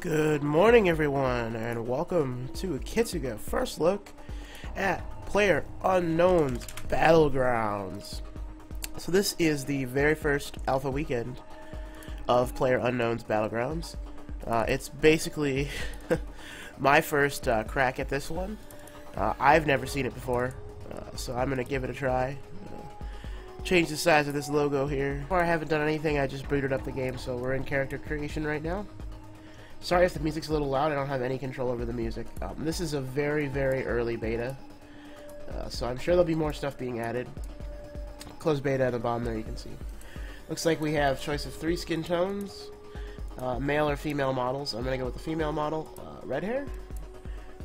Good morning, everyone, and welcome to Kitsuga First Look at Player Unknown's Battlegrounds. So this is the very first alpha weekend of Player Unknown's Battlegrounds. Uh, it's basically my first uh, crack at this one. Uh, I've never seen it before, uh, so I'm going to give it a try. Uh, change the size of this logo here. Before I haven't done anything, I just booted up the game, so we're in character creation right now. Sorry if the music's a little loud, I don't have any control over the music. Um, this is a very, very early beta, uh, so I'm sure there'll be more stuff being added. Closed beta at the bottom there, you can see. Looks like we have choice of three skin tones, uh, male or female models. I'm going to go with the female model, uh, red hair.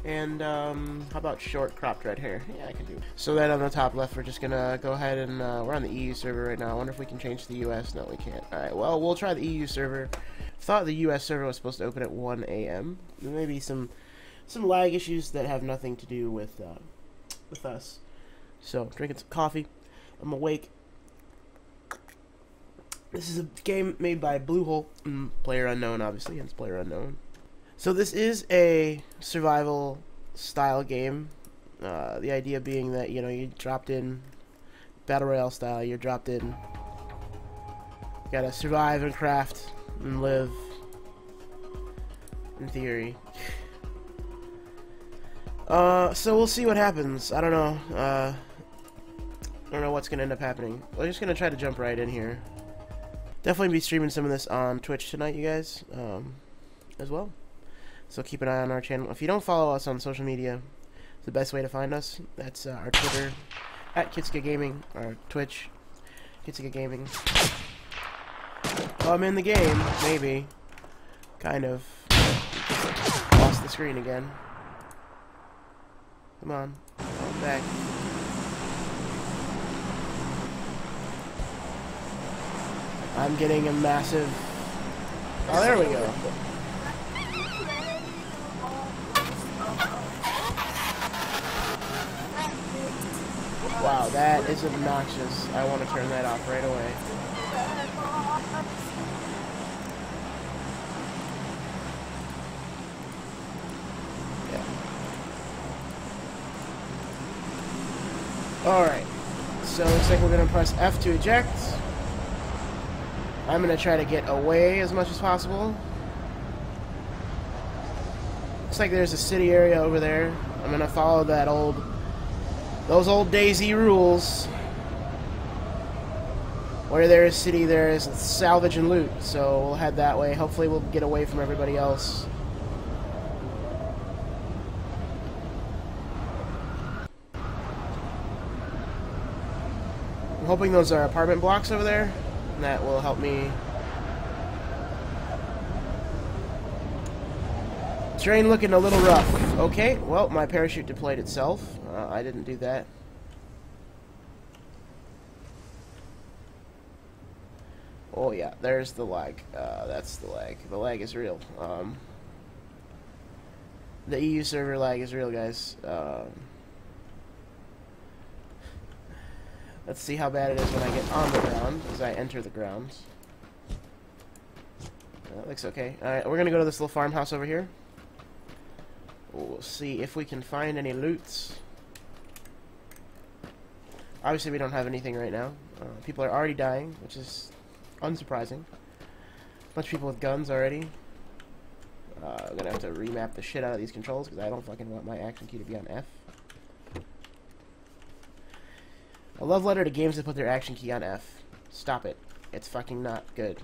And um, how about short cropped red hair? Yeah, I can do. So then on the top left, we're just gonna go ahead and uh, we're on the EU server right now. I wonder if we can change to the US. No, we can't. All right. Well, we'll try the EU server. Thought the US server was supposed to open at 1 a.m. Maybe some some lag issues that have nothing to do with uh, with us. So drinking some coffee. I'm awake. This is a game made by Bluehole, mm, player unknown, obviously, hence player unknown. So this is a survival style game. Uh, the idea being that you know you dropped in battle royale style. You're dropped in. Gotta survive and craft and live. In theory. Uh, so we'll see what happens. I don't know. Uh, I don't know what's gonna end up happening. We're just gonna try to jump right in here. Definitely be streaming some of this on Twitch tonight, you guys, um, as well. So keep an eye on our channel. If you don't follow us on social media, it's the best way to find us. That's uh, our Twitter, at Kitsuga Gaming, our Twitch, Kitsuga Gaming. Well, I'm in the game, maybe. Kind of. Lost the screen again. Come on. Come back. I'm getting a massive... Oh, there we go. Wow, that is obnoxious. I want to turn that off right away. Alright, so looks like we're going to press F to eject. I'm going to try to get away as much as possible. Looks like there's a city area over there. I'm going to follow that old, those old DayZ rules. Where there is city, there is salvage and loot. So we'll head that way. Hopefully we'll get away from everybody else. Hoping those are apartment blocks over there. And that will help me. Terrain looking a little rough. Okay, well, my parachute deployed itself. Uh, I didn't do that. Oh yeah, there's the lag. Uh, that's the lag. The lag is real. Um, the EU server lag is real, guys. Um, Let's see how bad it is when I get on the ground, as I enter the ground. That looks okay. Alright, we're gonna go to this little farmhouse over here. We'll see if we can find any loots. Obviously we don't have anything right now. Uh, people are already dying, which is unsurprising. A bunch of people with guns already. Uh, I'm gonna have to remap the shit out of these controls, because I don't fucking want my action key to be on F. A love letter to games that put their action key on F. Stop it. It's fucking not good.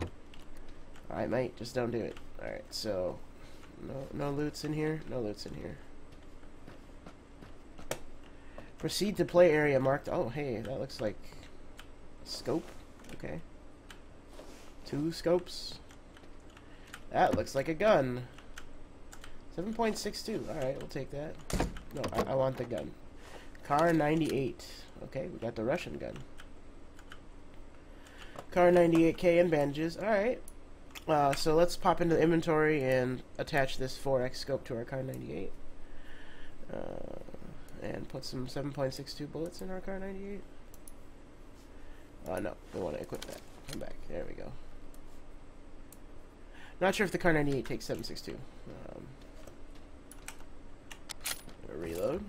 Alright, mate, just don't do it. Alright, so... No, no loots in here? No loots in here. Proceed to play area marked... Oh, hey, that looks like... Scope? Okay. Two scopes. That looks like a gun. 7.62. Alright, we'll take that. No, I, I want the gun. Kar 98. Okay, we got the Russian gun. Kar 98k and bandages. Alright. Uh, so let's pop into the inventory and attach this 4x scope to our Kar 98. Uh, and put some 7.62 bullets in our Kar 98. Uh, no, we want to equip that. Come back. There we go. Not sure if the Kar 98 takes 762. Um, reload.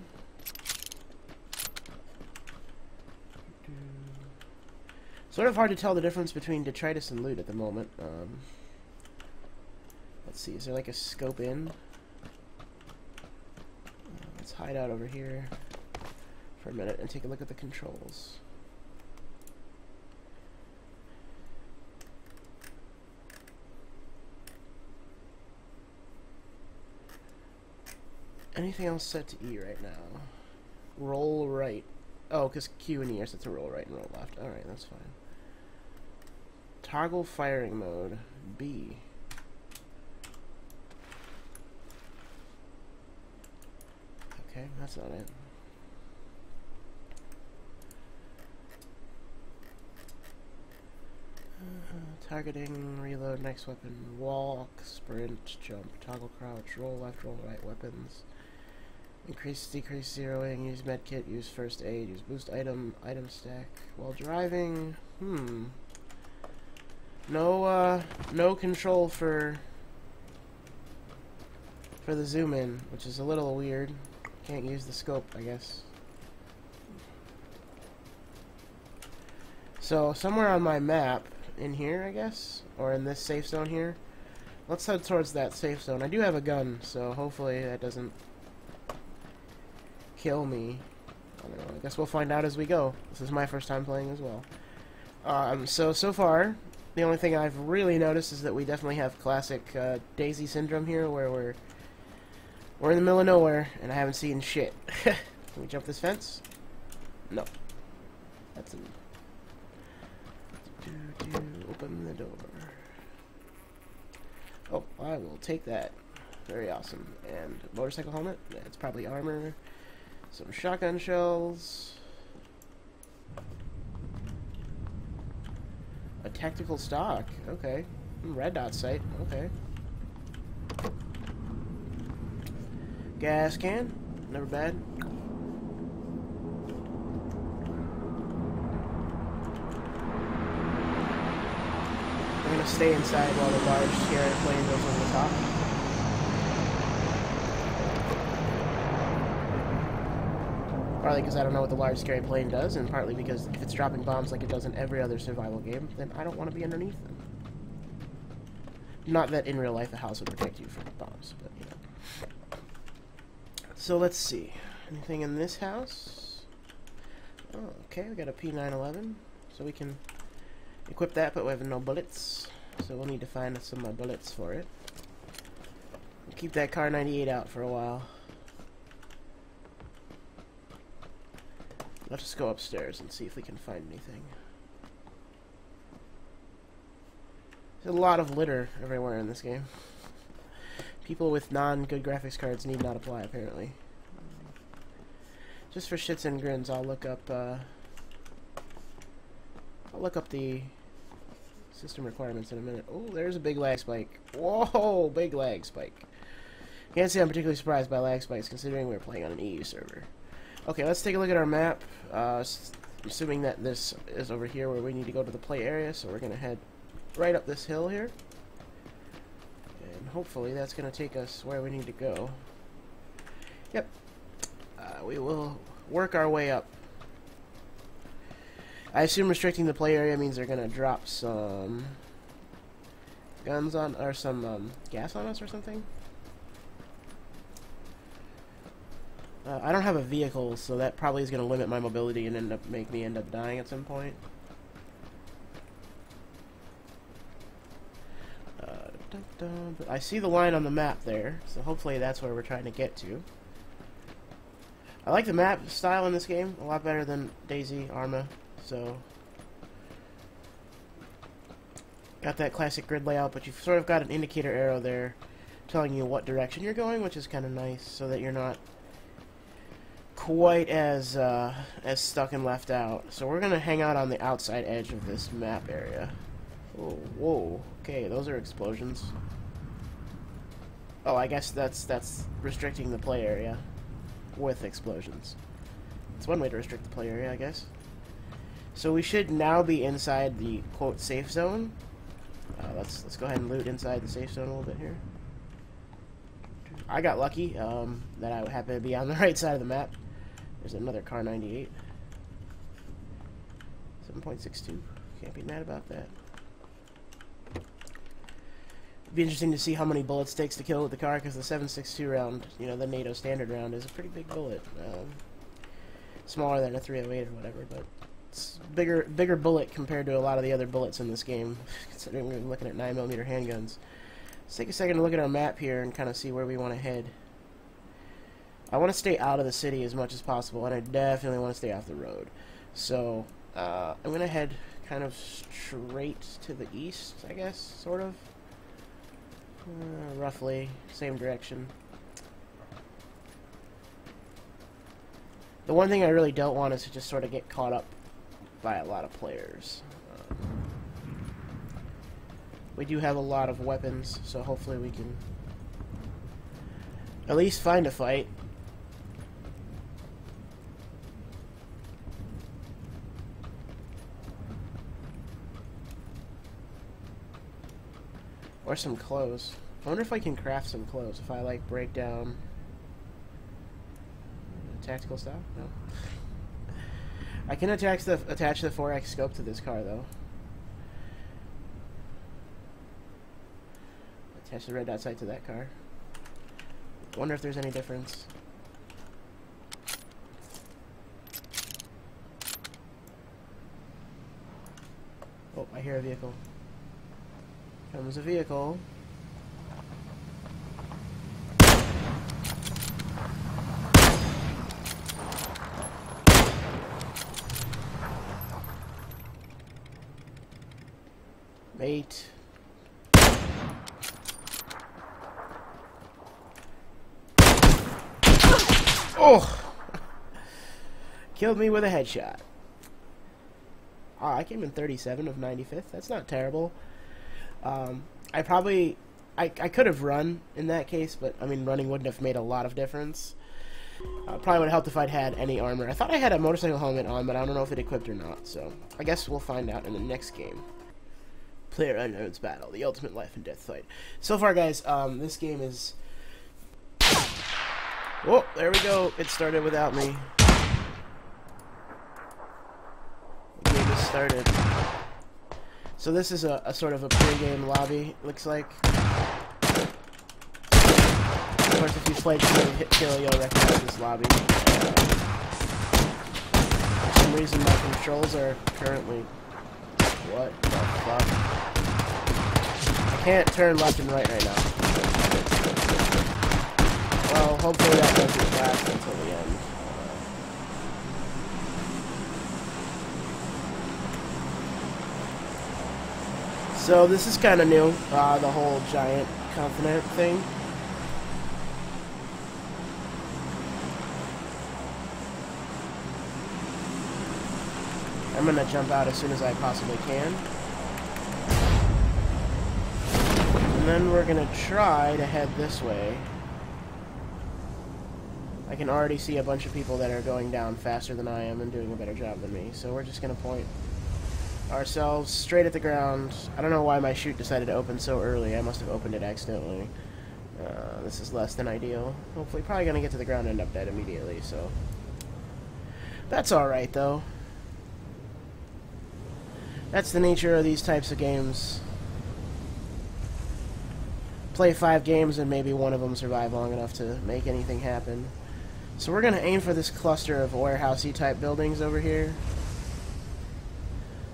Sort of hard to tell the difference between detritus and loot at the moment. Um, let's see, is there like a scope in? Uh, let's hide out over here for a minute and take a look at the controls. Anything else set to E right now? Roll right. Oh, because Q and E are set to roll right and roll left. Alright, that's fine. Toggle firing mode. B. Okay, that's not it. Uh, targeting, reload, next weapon, walk, sprint, jump, toggle crouch, roll left, roll right, weapons. Increase, decrease, zeroing, use medkit, use first aid, use boost item, item stack. While driving, hmm. No, uh, no control for, for the zoom in, which is a little weird. Can't use the scope, I guess. So, somewhere on my map, in here, I guess, or in this safe zone here, let's head towards that safe zone. I do have a gun, so hopefully that doesn't kill me. I don't know. I guess we'll find out as we go. This is my first time playing as well. Um, so, so far, the only thing I've really noticed is that we definitely have classic uh, DayZ syndrome here, where we're we're in the middle of nowhere, and I haven't seen shit. Can we jump this fence? No. That's an... Do, do, open the door. Oh, I will take that. Very awesome. And motorcycle helmet? It's probably armor. Some shotgun shells. A tactical stock. Okay. Hmm, red dot sight. Okay. Gas can. Never bad. I'm gonna stay inside while the large Sierra plane goes over the top. Partly because I don't know what the large scary plane does, and partly because if it's dropping bombs like it does in every other survival game, then I don't want to be underneath them. Not that in real life a house would protect you from bombs, but you know. So let's see. Anything in this house? Oh, okay, we got a P911, so we can equip that, but we have no bullets, so we'll need to find some uh, bullets for it. We'll keep that Kar 98 out for a while. Let's just go upstairs and see if we can find anything. There's a lot of litter everywhere in this game. People with non-good graphics cards need not apply, apparently. Just for shits and grins, I'll look up, uh, I'll look up the system requirements in a minute. Oh, there's a big lag spike. Whoa, big lag spike. Can't say I'm particularly surprised by lag spikes, considering we're playing on an EU server. Okay, let's take a look at our map. Uh, assuming that this is over here where we need to go to the play area, so we're going to head right up this hill here. And hopefully that's going to take us where we need to go. Yep. Uh, we will work our way up. I assume restricting the play area means they're going to drop some guns on, or some um, gas on us or something. Uh, I don't have a vehicle, so that probably is going to limit my mobility and end up make me end up dying at some point. Uh, but I see the line on the map there, so hopefully that's where we're trying to get to. I like the map style in this game a lot better than DayZ, Arma, so got that classic grid layout, but you've sort of got an indicator arrow there telling you what direction you're going, which is kind of nice, so that you're not quite as uh, as stuck and left out. So we're gonna hang out on the outside edge of this map area. Oh, whoa. Okay, those are explosions. Oh, I guess that's that's restricting the play area with explosions. It's one way to restrict the play area, I guess. So we should now be inside the quote safe zone. Uh, let's let's go ahead and loot inside the safe zone a little bit here. I got lucky um, that I happened to be on the right side of the map. There's another Kar 98. 7.62. Can't be mad about that. It'll be interesting to see how many bullets takes to kill with the car because the 7.62 round, you know, the NATO standard round, is a pretty big bullet. Um, smaller than a 308 or whatever, but it's bigger bigger bullet compared to a lot of the other bullets in this game, considering we're looking at 9mm handguns. Let's take a second to look at our map here and kind of see where we want to head. I want to stay out of the city as much as possible, and I definitely want to stay off the road. So, uh, I'm going to head kind of straight to the east, I guess, sort of. Uh, roughly, same direction. The one thing I really don't want is to just sort of get caught up by a lot of players. Um, we do have a lot of weapons, so hopefully we can at least find a fight. Or some clothes. I wonder if I can craft some clothes if I like break down tactical stuff. No. I can attach the attach the 4x scope to this car though. Attach the red dot sight to that car. Wonder if there's any difference. Oh, I hear a vehicle. Comes a vehicle. Mate. Oh! Killed me with a headshot. Ah, I came in 37 of 95th. That's not terrible. Um, I probably... I, I could have run in that case, but, I mean, running wouldn't have made a lot of difference. Uh, probably would have helped if I'd had any armor. I thought I had a motorcycle helmet on, but I don't know if it equipped or not, so... I guess we'll find out in the next game. Player Unknown's Battle, the ultimate life and death fight. So far, guys, um, this game is... Whoa, there we go. It started without me. The game started. So this is a, a sort of a pre-game lobby, looks like. Of course, if you've played Hit Kill, you'll recognize this lobby. For some reason, my controls are currently... What the fuck? I can't turn left and right right now. Well, hopefully that doesn't last until the end. So this is kind of new, uh, the whole giant continent thing. I'm gonna jump out as soon as I possibly can. And then we're gonna try to head this way. I can already see a bunch of people that are going down faster than I am and doing a better job than me. So we're just gonna point ourselves straight at the ground. I don't know why my chute decided to open so early. I must have opened it accidentally. Uh, this is less than ideal. Hopefully, probably gonna get to the ground and end up dead immediately, so... That's alright, though. That's the nature of these types of games. Play five games and maybe one of them survive long enough to make anything happen. So we're going to aim for this cluster of warehousey type buildings over here.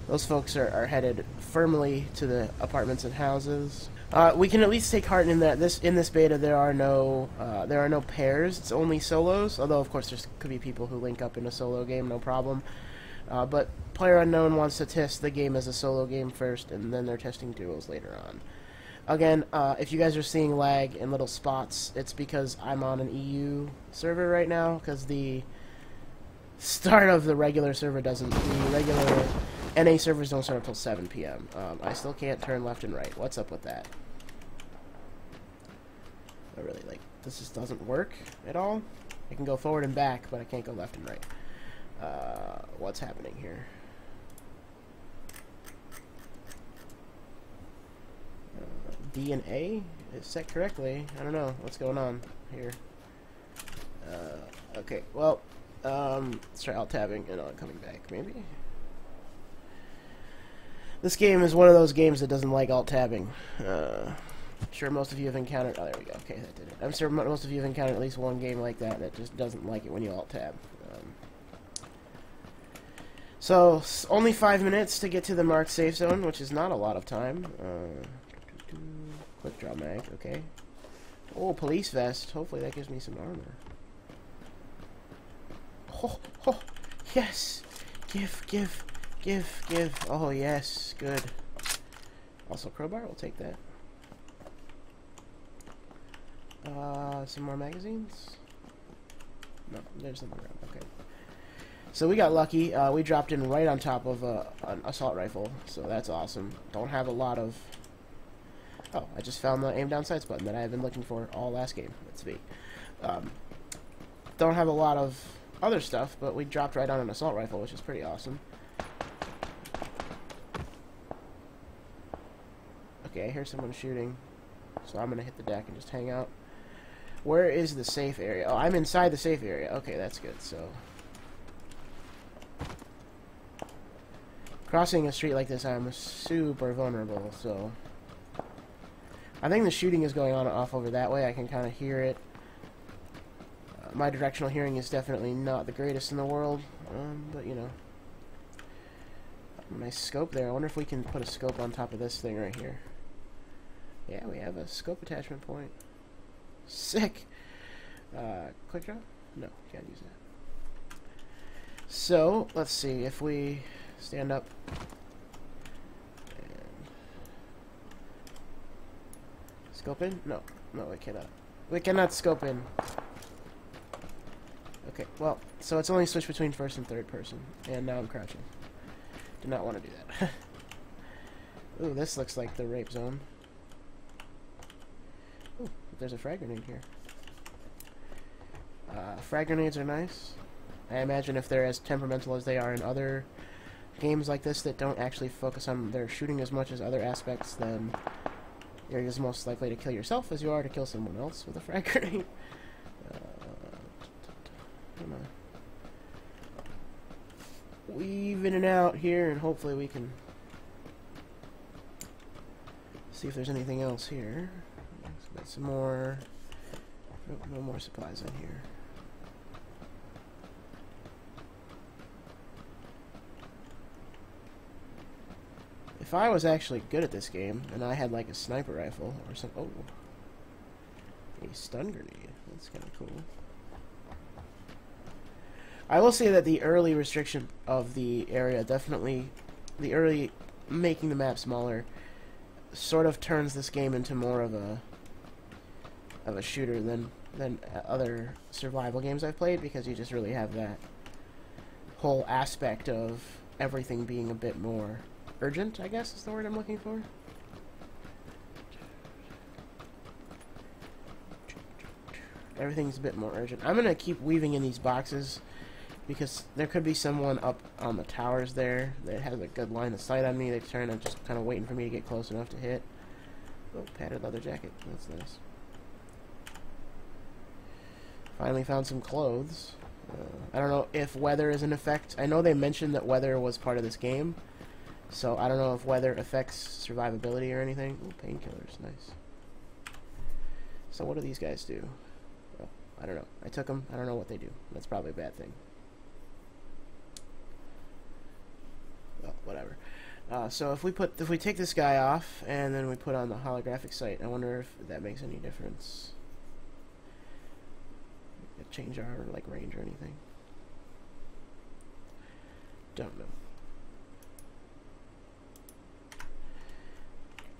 Those folks are, are headed firmly to the apartments and houses. Uh, we can at least take heart in that this in this beta there are no uh, there are no pairs. It's only solos. Although of course there could be people who link up in a solo game, no problem. Uh, but Player Unknown wants to test the game as a solo game first, and then they're testing duos later on. Again, uh, if you guys are seeing lag in little spots, it's because I'm on an EU server right now, because the start of the regular server doesn't, the regular NA servers don't start until 7 p.m. Um, I still can't turn left and right. What's up with that? I really, like, this just doesn't work at all. I can go forward and back, but I can't go left and right. Uh, what's happening here? D and A is set correctly. I don't know what's going on here. Uh, okay, well, um, let's try alt tabbing and on coming back, maybe. This game is one of those games that doesn't like alt tabbing. Uh, I'm sure most of you have encountered. Oh, there we go. Okay, that did it. I'm sure most of you have encountered at least one game like that that just doesn't like it when you alt tab. Um, so only five minutes to get to the marked safe zone, which is not a lot of time. Uh, quick draw mag. Okay. Oh, police vest. Hopefully that gives me some armor. Oh, oh, yes. Give, give, give, give. Oh, yes. Good. Also, crowbar. We'll take that. Uh, some more magazines? No, there's nothing around. Okay. So we got lucky. Uh, we dropped in right on top of uh, an assault rifle, so that's awesome. Don't have a lot of... Oh, I just found the aim down sights button that I have been looking for all last game. That's me. Um, don't have a lot of other stuff, but we dropped right on an assault rifle, which is pretty awesome. Okay, I hear someone shooting, so I'm going to hit the deck and just hang out. Where is the safe area? Oh, I'm inside the safe area. Okay, that's good. So, crossing a street like this, I'm super vulnerable. So, I think the shooting is going on off over that way. I can kind of hear it. Uh, my directional hearing is definitely not the greatest in the world, um, but you know. My scope there. I wonder if we can put a scope on top of this thing right here. Yeah, we have a scope attachment point. Sick. Uh? No, can't use that. So, let's see, if we stand up scope in? No, no, we cannot. We cannot scope in. Okay, well, so it's only switch between first and third person, and now I'm crouching. Do not want to do that. Ooh, this looks like the rape zone. There's a frag grenade here. Uh, frag grenades are nice. I imagine if they're as temperamental as they are in other games like this that don't actually focus on their shooting as much as other aspects, then you're as most likely to kill yourself as you are to kill someone else with a frag grenade. Uh, weave in and out here, and hopefully we can see if there's anything else here. Some more. No more supplies in here. If I was actually good at this game, and I had like a sniper rifle or some, oh, a stun grenade. That's kind of cool. I will say that the early restriction of the area definitely, the early making the map smaller, sort of turns this game into more of a of a shooter than than other survival games I've played because you just really have that whole aspect of everything being a bit more urgent, I guess is the word I'm looking for. Everything's a bit more urgent. I'm going to keep weaving in these boxes because there could be someone up on the towers there that has a good line of sight on me. They're trying to just kind of waiting for me to get close enough to hit. Oh, padded leather jacket. That's nice. Finally found some clothes. Uh, I don't know if weather is an effect. I know they mentioned that weather was part of this game, so I don't know if weather affects survivability or anything. Ooh, painkillers, nice. So what do these guys do? I don't know. I took them. I don't know what they do. That's probably a bad thing. Well, whatever. Uh, so if we put if we take this guy off and then we put on the holographic sight, I wonder if that makes any difference. Change our like range or anything. Don't know.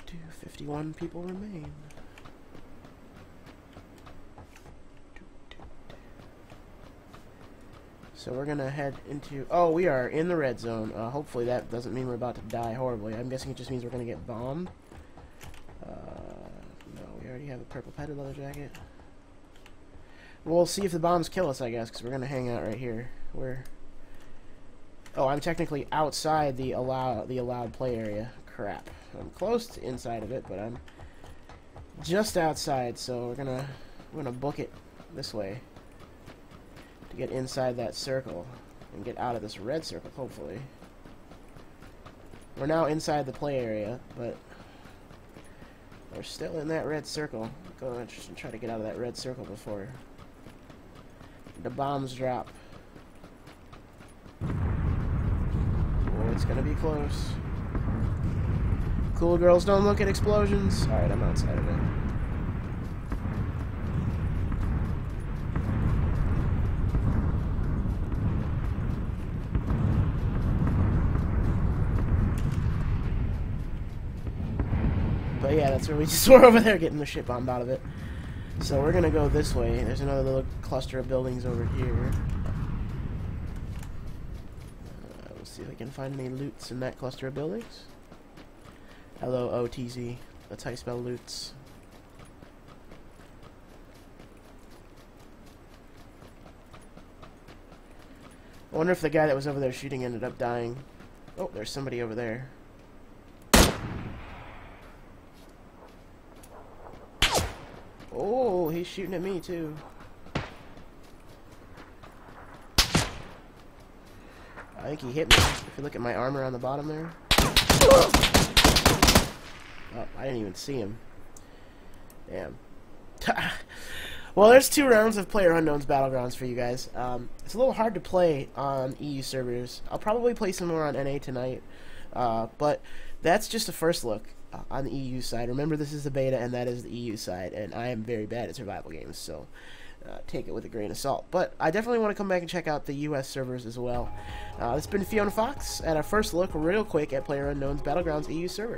251 people remain. So we're gonna head into. Oh, we are in the red zone. Uh, hopefully that doesn't mean we're about to die horribly. I'm guessing it just means we're gonna get bombed. Uh, no, we already have a purple padded leather jacket. We'll see if the bombs kill us, I guess, because we're gonna hang out right here. We're. Oh, I'm technically outside the allow the allowed play area. Crap. I'm close to inside of it, but I'm just outside, so we're gonna we're gonna book it this way to get inside that circle and get out of this red circle, hopefully. We're now inside the play area, but we're still in that red circle. Go just try to get out of that red circle before the bombs drop. Oh, it's gonna be close. Cool girls don't look at explosions. Alright, I'm outside of it. But yeah, that's where we just were over there getting the shit bombed out of it. So we're gonna go this way. There's another little cluster of buildings over here. Uh, we'll see if we can find any loots in that cluster of buildings. L-O-O-T-Z. That's how you spell loots. I wonder if the guy that was over there shooting ended up dying. Oh, there's somebody over there. Oh, he's shooting at me too. I think he hit me. If you look at my armor on the bottom there. Oh, I didn't even see him. Damn. well, there's two rounds of Player Unknown's Battlegrounds for you guys. Um, it's a little hard to play on EU servers. I'll probably play some more on NA tonight. Uh, but that's just a first look uh, on the EU side. Remember, this is the beta, and that is the EU side, and I am very bad at survival games, so uh, take it with a grain of salt. But I definitely want to come back and check out the US servers as well. Uh, this has been Fiona Fox at our first look, real quick, at Player Unknown's Battlegrounds EU server.